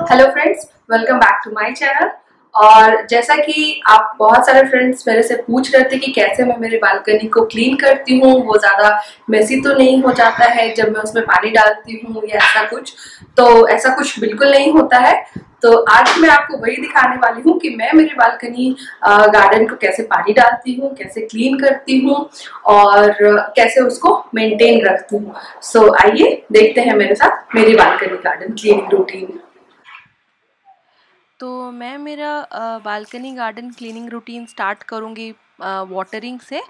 Hello friends welcome back to my channel और जैसा कि आप बहुत सारे फ्रेंड्स मेरे से पूछ रहे थे कि कैसे मैं मेरे बालकनी को क्लीन करती हूँ वो ज़्यादा मेसी तो नहीं हो जाता है जब मैं उसमें पानी डालती हूँ या ऐसा कुछ। तो ऐसा कुछ बिल्कुल नहीं होता है। तो आज मैं आपको वही दिखाने वाली हूँ कि मैं मेरे बालकनी गार्डन को कैसे पानी डालती हूँ कैसे क्लीन करती हूँ और कैसे उसको मेंटेन रखती हूँ। सो so, आइए देखते हैं मेरे साथ मेरी बालकनी गार्डन क्लीनिंग रूटीन तो मैं मेरा balcony garden cleaning routine start करूँगी वाटरिंग से।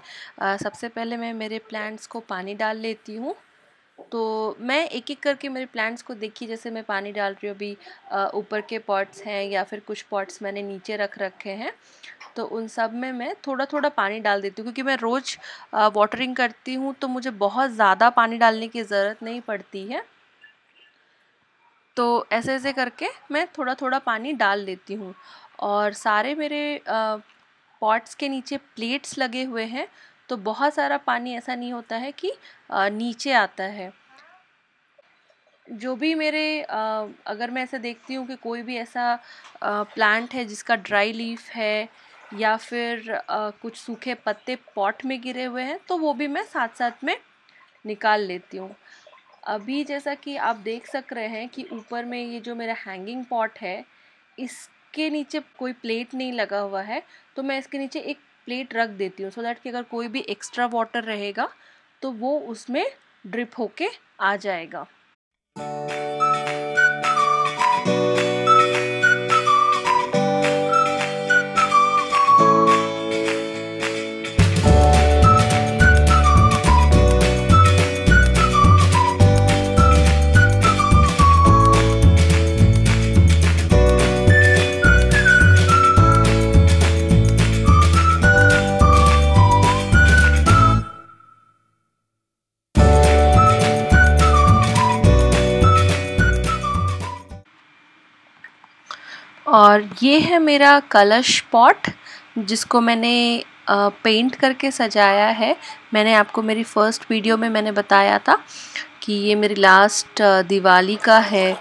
सबसे पहले मैं मेरे प्लांट्स को पानी डाल लेती हूँ। तो मैं एक एक करके मेरे प्लांट्स को देखी, जैसे मैं पानी डाल रही हूँ अभी ऊपर के पॉट्स हैं या फिर कुछ पॉट्स मैंने नीचे रख रखे हैं। तो उन सब में मैं थोड़ा थोड़ा पानी डाल देती हूँ, क्योंकि मैं रोज़ वाटरिंग करती हूँ तो मुझे बहुत ज़्यादा पानी डालने की ज़रूरत नहीं पड़ती है। तो ऐसे ऐसे करके मैं थोड़ा थोड़ा पानी डाल देती हूँ। और सारे मेरे पॉट्स के नीचे प्लेट्स लगे हुए हैं तो बहुत सारा पानी ऐसा नहीं होता है कि नीचे आता है। जो भी मेरे अगर मैं ऐसे देखती हूँ कि कोई भी ऐसा प्लांट है जिसका ड्राई लीफ है या फिर कुछ सूखे पत्ते पॉट में गिरे हुए हैं तो वो भी मैं साथ साथ में निकाल लेती हूँ। अभी जैसा कि आप देख सक रहे हैं कि ऊपर में ये जो मेरा हैंगिंग पॉट है, इसके नीचे कोई प्लेट नहीं लगा हुआ है। तो मैं इसके नीचे एक प्लेट रख देती हूँ सो दैट कि अगर कोई भी एक्स्ट्रा वाटर रहेगा तो वो उसमें ड्रिप होके आ जाएगा। और ये है मेरा कलश पॉट, जिसको मैंने पेंट करके सजाया है। मैंने आपको मेरी फ़र्स्ट वीडियो में मैंने बताया था कि ये मेरी लास्ट दिवाली का है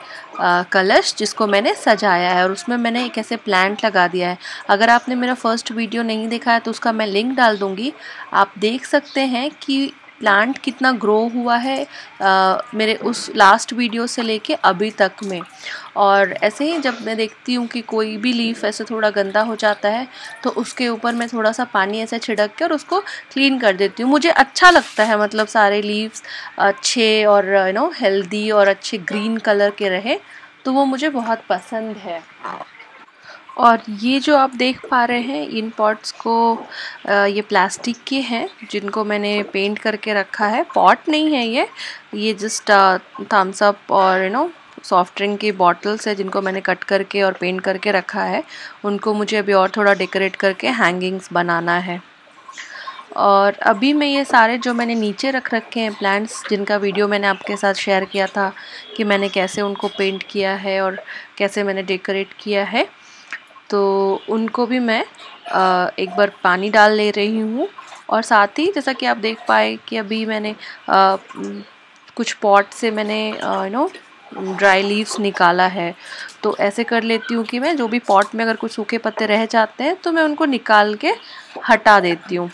कलश, जिसको मैंने सजाया है। और उसमें मैंने एक ऐसे प्लांट लगा दिया है। अगर आपने मेरा फ़र्स्ट वीडियो नहीं देखा है तो उसका मैं लिंक डाल दूँगी। आप देख सकते हैं कि प्लांट कितना ग्रो हुआ है आ, मेरे उस लास्ट वीडियो से लेके अभी तक में। और ऐसे ही जब मैं देखती हूँ कि कोई भी लीफ ऐसे थोड़ा गंदा हो जाता है तो उसके ऊपर मैं थोड़ा सा पानी ऐसे छिड़क के और उसको क्लीन कर देती हूँ। मुझे अच्छा लगता है मतलब सारे लीव्स अच्छे और यू नो हेल्दी और अच्छे ग्रीन कलर के रहे तो वो मुझे बहुत पसंद है। और ये जो आप देख पा रहे हैं इन पॉट्स को आ, ये प्लास्टिक के हैं जिनको मैंने पेंट करके रखा है। पॉट नहीं है ये ये जस्ट थम्स अप और यू नो सॉफ्ट ड्रिंक की बॉटल्स है जिनको मैंने कट करके और पेंट करके रखा है। उनको मुझे अभी और थोड़ा डेकोरेट करके हैंगिंग्स बनाना है। और अभी मैं ये सारे जो मैंने नीचे रख रखे हैं प्लांट्स जिनका वीडियो मैंने आपके साथ शेयर किया था कि मैंने कैसे उनको पेंट किया है और कैसे मैंने डेकोरेट किया है तो उनको भी मैं एक बार पानी डाल ले रही हूँ। और साथ ही जैसा कि आप देख पाए कि अभी मैंने कुछ पॉट से मैंने यू नो ड्राई लीव्स निकाला है। तो ऐसे कर लेती हूँ कि मैं जो भी पॉट में अगर कुछ सूखे पत्ते रह जाते हैं तो मैं उनको निकाल के हटा देती हूँ।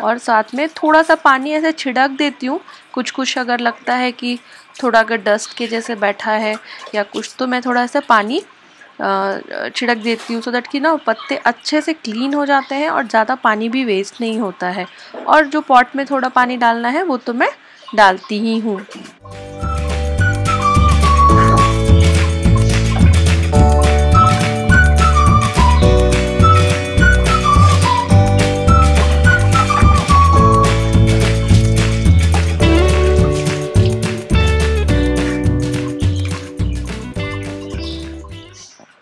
और साथ में थोड़ा सा पानी ऐसे छिड़क देती हूँ। कुछ कुछ अगर लगता है कि थोड़ा अगर डस्ट के जैसे बैठा है या कुछ तो मैं थोड़ा सा पानी छिड़क देती हूँ सो दैट कि ना पत्ते अच्छे से क्लीन हो जाते हैं और ज़्यादा पानी भी वेस्ट नहीं होता है। और जो पॉट में थोड़ा पानी डालना है, वो तो मैं डालती ही हूँ।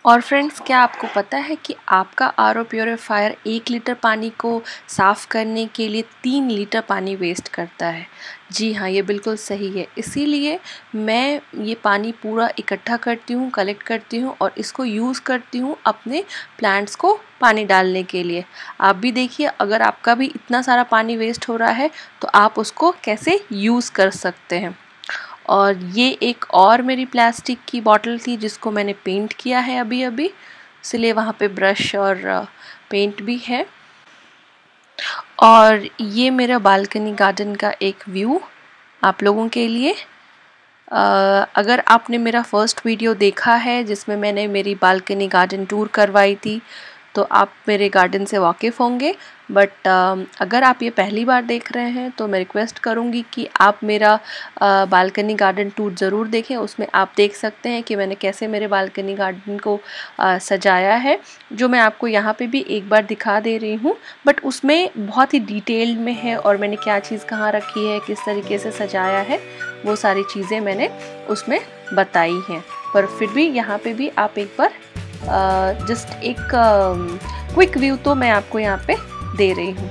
और फ्रेंड्स क्या आपको पता है कि आपका आर ओ प्योरीफायर एक लीटर पानी को साफ़ करने के लिए तीन लीटर पानी वेस्ट करता है? जी हाँ ये बिल्कुल सही है। इसीलिए मैं ये पानी पूरा इकट्ठा करती हूँ कलेक्ट करती हूँ और इसको यूज़ करती हूँ अपने प्लांट्स को पानी डालने के लिए। आप भी देखिए, अगर आपका भी इतना सारा पानी वेस्ट हो रहा है तो आप उसको कैसे यूज़ कर सकते हैं? और ये एक और मेरी प्लास्टिक की बॉटल थी जिसको मैंने पेंट किया है अभी अभी। इसलिए वहाँ पे ब्रश और पेंट भी है। और ये मेरा बालकनी गार्डन का एक व्यू आप लोगों के लिए। आ, अगर आपने मेरा फ़र्स्ट वीडियो देखा है जिसमें मैंने मेरी बालकनी गार्डन टूर करवाई थी तो आप मेरे गार्डन से वाकिफ़ होंगे। बट अगर आप ये पहली बार देख रहे हैं तो मैं रिक्वेस्ट करूँगी कि आप मेरा बालकनी गार्डन टूर ज़रूर देखें। उसमें आप देख सकते हैं कि मैंने कैसे मेरे बालकनी गार्डन को uh, सजाया है जो मैं आपको यहाँ पे भी एक बार दिखा दे रही हूँ। बट उसमें बहुत ही डिटेल्ड में है और मैंने क्या चीज़ कहाँ रखी है किस तरीके से सजाया है वो सारी चीज़ें मैंने उसमें बताई हैं। पर फिर भी यहाँ पे भी आप एक बार जस्ट एक क्विक व्यू तो मैं आपको यहाँ पे दे रही हूँ।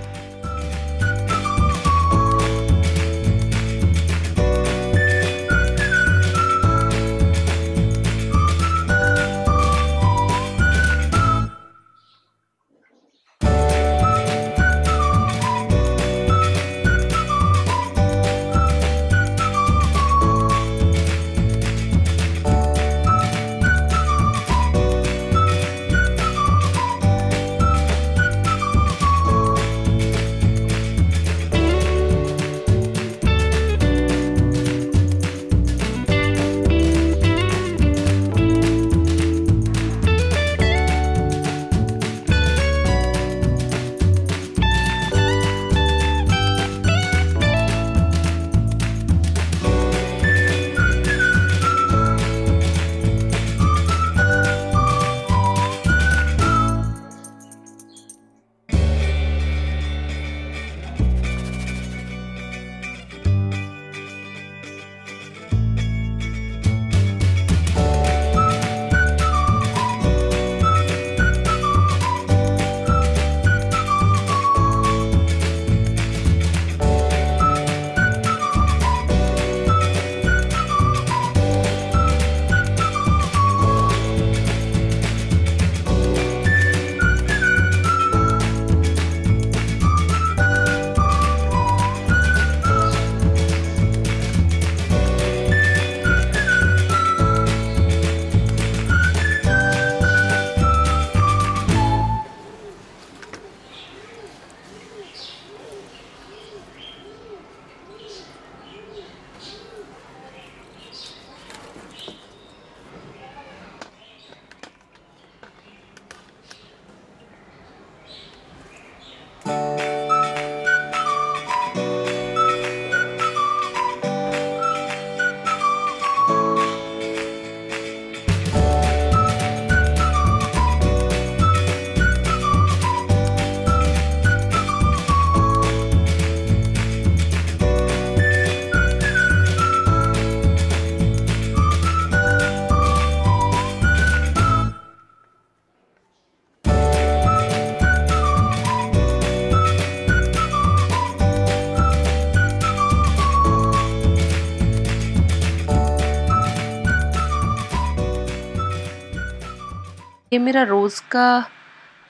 ये मेरा रोज़ का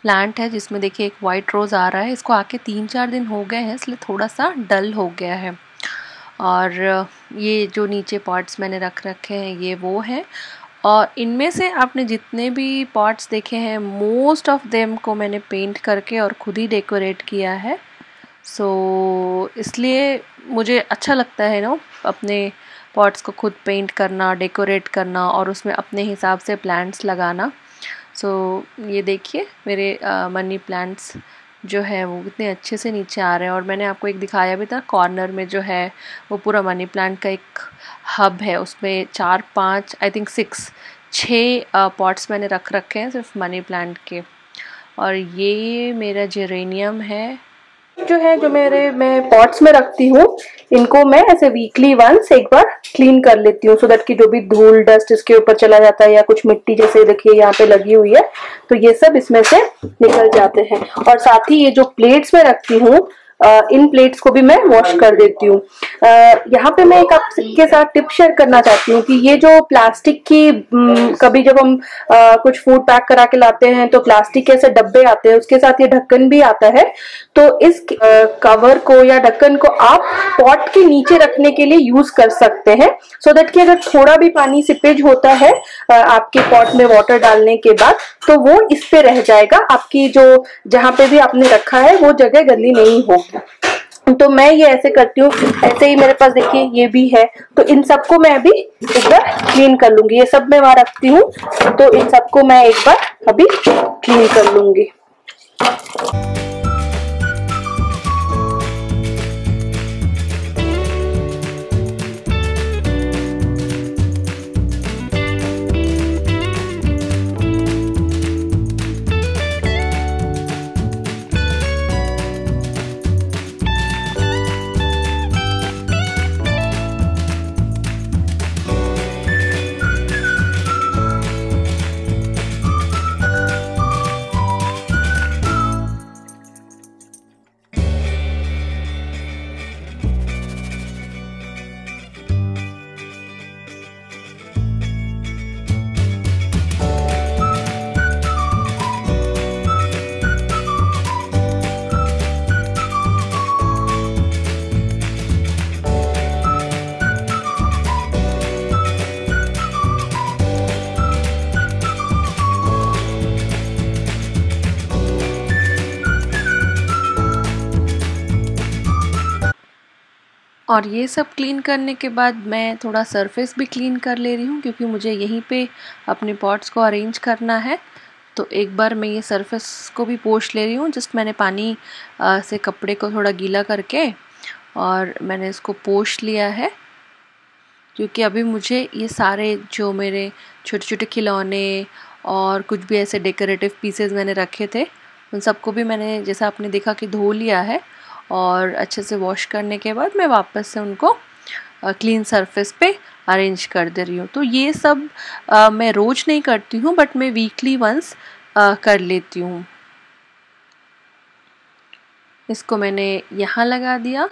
प्लांट है जिसमें देखिए एक वाइट रोज़ आ रहा है। इसको आके तीन चार दिन हो गए हैं इसलिए थोड़ा सा डल हो गया है। और ये जो नीचे पॉट्स मैंने रख रखे हैं ये वो हैं। और इनमें से आपने जितने भी पॉट्स देखे हैं मोस्ट ऑफ़ देम को मैंने पेंट करके और ख़ुद ही डेकोरेट किया है। सो so, इसलिए मुझे अच्छा लगता है ना अपने पॉट्स को खुद पेंट करना डेकोरेट करना और उसमें अपने हिसाब से प्लांट्स लगाना। सो so, ये देखिए मेरे मनी प्लांट्स जो है वो कितने अच्छे से नीचे आ रहे हैं और मैंने आपको एक दिखाया भी था कॉर्नर में जो है वो पूरा मनी प्लांट का एक हब है। उसमें चार पाँच आई थिंक सिक्स छः पॉट्स मैंने रख रखे हैं सिर्फ़ मनी प्लांट के। और ये मेरा जेरेनियम है। जो है, जो मेरे, मैं पॉट्स में रखती हूँ, इनको मैं ऐसे वीकली वंस एक बार क्लीन कर लेती हूँ सो दैट की जो भी धूल डस्ट इसके ऊपर चला जाता है या कुछ मिट्टी जैसे देखिए यहाँ पे लगी हुई है तो ये सब इसमें से निकल जाते हैं। और साथ ही ये जो प्लेट्स में रखती हूँ इन प्लेट्स को भी मैं वॉश कर देती हूँ। यहाँ पे मैं एक आपके साथ टिप शेयर करना चाहती हूँ कि ये जो प्लास्टिक की कभी जब हम आ, कुछ फ़ूड पैक करा के लाते हैं तो प्लास्टिक के ऐसे डब्बे आते हैं उसके साथ ये ढक्कन भी आता है। तो इस आ, कवर को या ढक्कन को आप पॉट के नीचे रखने के लिए यूज़ कर सकते हैं। सो दैट कि अगर थोड़ा भी पानी सिपेज होता है आपके पॉट में वाटर डालने के बाद तो वो इस पे रह जाएगा। आपकी जो जहाँ पे भी आपने रखा है वो जगह गंदी नहीं होगी। तो मैं ये ऐसे करती हूँ, ऐसे ही मेरे पास देखिए ये भी है तो इन सबको मैं अभी एक बार क्लीन कर लूँगी। ये सब मैं वहाँ रखती हूँ तो इन सबको मैं एक बार अभी क्लीन कर लूँगी। और ये सब क्लीन करने के बाद मैं थोड़ा सरफेस भी क्लीन कर ले रही हूँ, क्योंकि मुझे यहीं पे अपने पॉट्स को अरेंज करना है। तो एक बार मैं ये सरफेस को भी पोछ ले रही हूँ जस्ट मैंने पानी से कपड़े को थोड़ा गीला करके और मैंने इसको पोछ लिया है। क्योंकि अभी मुझे ये सारे जो मेरे छोटे छोटे खिलौने और कुछ भी ऐसे डेकोरेटिव पीसेज मैंने रखे थे, उन सबको भी मैंने, जैसा आपने देखा कि धो लिया है और अच्छे से वॉश करने के बाद मैं वापस से उनको क्लीन सरफेस पे अरेंज कर दे रही हूँ। तो ये सब आ, मैं रोज़ नहीं करती हूँ बट मैं वीकली वंस कर लेती हूँ। इसको मैंने यहाँ लगा दिया।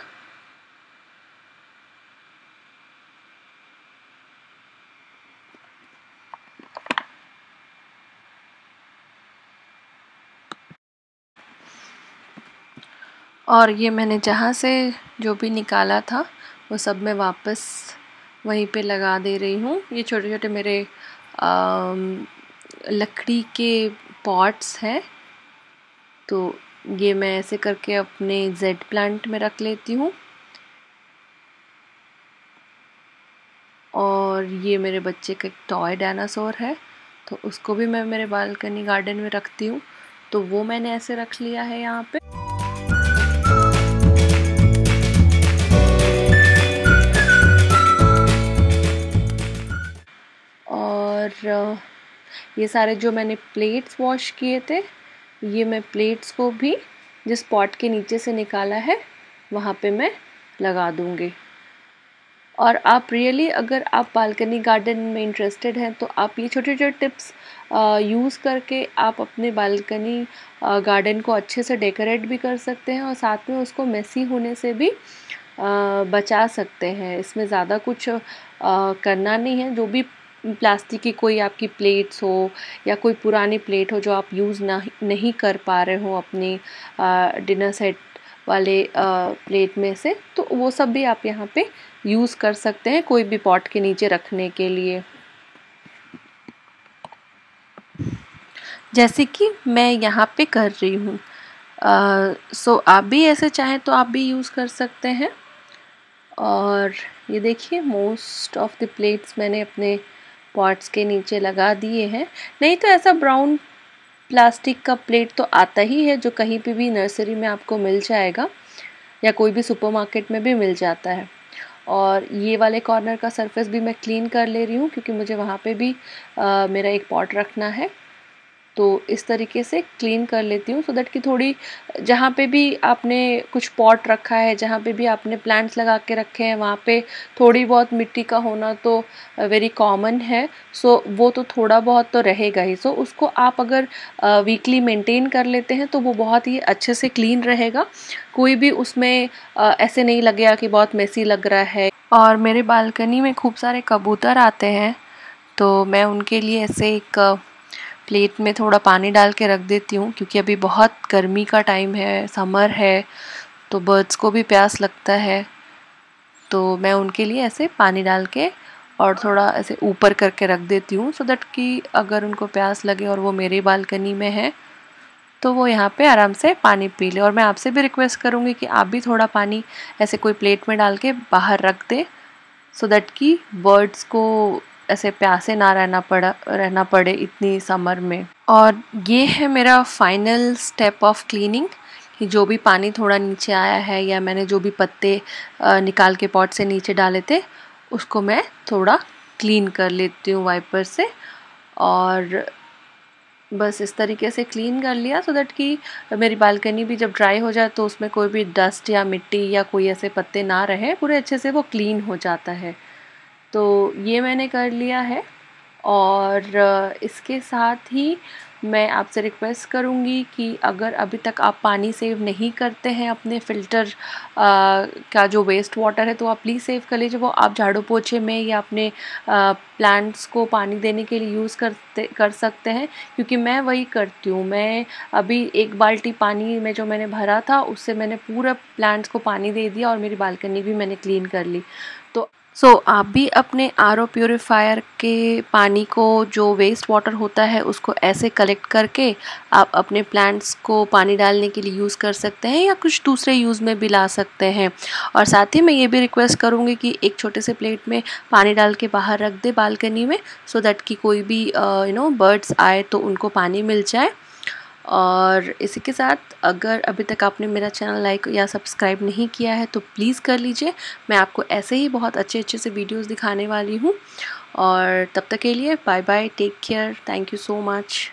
और ये मैंने जहाँ से जो भी निकाला था, वो सब मैं वापस वहीं पे लगा दे रही हूँ। ये छोटे छोटे मेरे लकड़ी के पॉट्स हैं। तो ये मैं ऐसे करके अपने जेड प्लांट में रख लेती हूँ। और ये मेरे बच्चे का एक टॉय डायनासोर है तो उसको भी मैं मेरे बालकनी गार्डन में रखती हूँ। तो वो मैंने ऐसे रख लिया है यहाँ पे। ये सारे जो मैंने प्लेट्स वॉश किए थे ये मैं प्लेट्स को भी जिस पॉट के नीचे से निकाला है वहाँ पे मैं लगा दूँगी। और आप रियली अगर आप बालकनी गार्डन में इंटरेस्टेड हैं तो आप ये छोटे छोटे टिप्स यूज़ करके आप अपने बालकनी गार्डन को अच्छे से डेकोरेट भी कर सकते हैं और साथ में उसको मेसी होने से भी आ, बचा सकते हैं। इसमें ज़्यादा कुछ आ, करना नहीं है। जो भी प्लास्टिक की कोई आपकी प्लेट्स हो या कोई पुरानी प्लेट हो जो आप यूज़ ना, नहीं कर पा रहे हो अपनी डिनर सेट वाले प्लेट में से तो वो सब भी आप यहाँ पे यूज़ कर सकते हैं कोई भी पॉट के नीचे रखने के लिए। जैसे कि मैं यहाँ पे कर रही हूँ। सो आप भी ऐसे चाहें तो आप भी यूज़ कर सकते हैं। और ये देखिए मोस्ट ऑफ़ द प्लेट्स मैंने अपने पॉट्स के नीचे लगा दिए हैं। नहीं तो ऐसा ब्राउन प्लास्टिक का प्लेट तो आता ही है जो कहीं पे भी नर्सरी में आपको मिल जाएगा या कोई भी सुपरमार्केट में भी मिल जाता है। और ये वाले कॉर्नर का सरफेस भी मैं क्लीन कर ले रही हूँ क्योंकि मुझे वहाँ पे भी आ, मेरा एक पॉट रखना है। तो इस तरीके से क्लीन कर लेती हूँ सो दैट कि थोड़ी, जहाँ पे भी आपने कुछ पॉट रखा है, जहाँ पे भी आपने प्लांट्स लगा के रखे हैं, वहाँ पे थोड़ी बहुत मिट्टी का होना तो वेरी कॉमन है सो वो तो थोड़ा बहुत तो रहेगा ही। सो उसको आप अगर वीकली मेंटेन कर लेते हैं तो वो बहुत ही अच्छे से क्लीन रहेगा। कोई भी उसमें ऐसे नहीं लगेगा कि बहुत मेसी लग रहा है। और मेरे बालकनी में खूब सारे कबूतर आते हैं तो मैं उनके लिए ऐसे एक प्लेट में थोड़ा पानी डाल के रख देती हूँ, क्योंकि अभी बहुत गर्मी का टाइम है, समर है तो बर्ड्स को भी प्यास लगता है। तो मैं उनके लिए ऐसे पानी डाल के और थोड़ा ऐसे ऊपर करके रख देती हूँ सो दैट कि अगर उनको प्यास लगे और वो मेरे बालकनी में है तो वो यहाँ पे आराम से पानी पी ले। और मैं आपसे भी रिक्वेस्ट करूँगी कि आप भी थोड़ा पानी ऐसे कोई प्लेट में डाल के बाहर रख दें सो दैट कि बर्ड्स को ऐसे प्यासे ना रहना पड़ा, रहना पड़े इतनी समर में। और ये है मेरा फाइनल स्टेप ऑफ़ क्लीनिंग कि जो भी पानी थोड़ा नीचे आया है या मैंने जो भी पत्ते निकाल के पॉट से नीचे डाले थे, उसको मैं थोड़ा क्लीन कर लेती हूँ वाइपर से। और बस इस तरीके से क्लीन कर लिया सो दैट कि मेरी बालकनी भी जब ड्राई हो जाए तो उसमें कोई भी डस्ट या मिट्टी या कोई ऐसे पत्ते ना रहे, पूरे अच्छे से वो क्लीन हो जाता है। तो ये मैंने कर लिया है और इसके साथ ही मैं आपसे रिक्वेस्ट करूँगी कि अगर अभी तक आप पानी सेव नहीं करते हैं अपने फ़िल्टर का जो वेस्ट वाटर है तो आप प्लीज़ सेव कर लीजिए। वो आप झाड़ू पोछे में या अपने प्लांट्स को पानी देने के लिए यूज़ करते, कर सकते हैं, क्योंकि मैं वही करती हूँ। मैं अभी एक बाल्टी पानी में जो मैंने भरा था, उससे मैंने पूरा प्लांट्स को पानी दे दिया और मेरी बालकनी भी मैंने क्लीन कर ली। सो so, आप भी अपने आर ओ प्योरीफायर के पानी को जो वेस्ट वाटर होता है उसको ऐसे कलेक्ट करके आप अपने प्लांट्स को पानी डालने के लिए यूज़ कर सकते हैं या कुछ दूसरे यूज़ में भी ला सकते हैं। और साथ ही मैं ये भी रिक्वेस्ट करूँगी कि एक छोटे से प्लेट में पानी डाल के बाहर रख दे बालकनी में सो so दैट कि कोई भी यू नो बर्ड्स आए तो उनको पानी मिल जाए। और इसी के साथ अगर अभी तक आपने मेरा चैनल लाइक या सब्सक्राइब नहीं किया है तो प्लीज़ कर लीजिए। मैं आपको ऐसे ही बहुत अच्छे अच्छे से वीडियोस दिखाने वाली हूँ। और तब तक के लिए bye bye take care, thank you so much.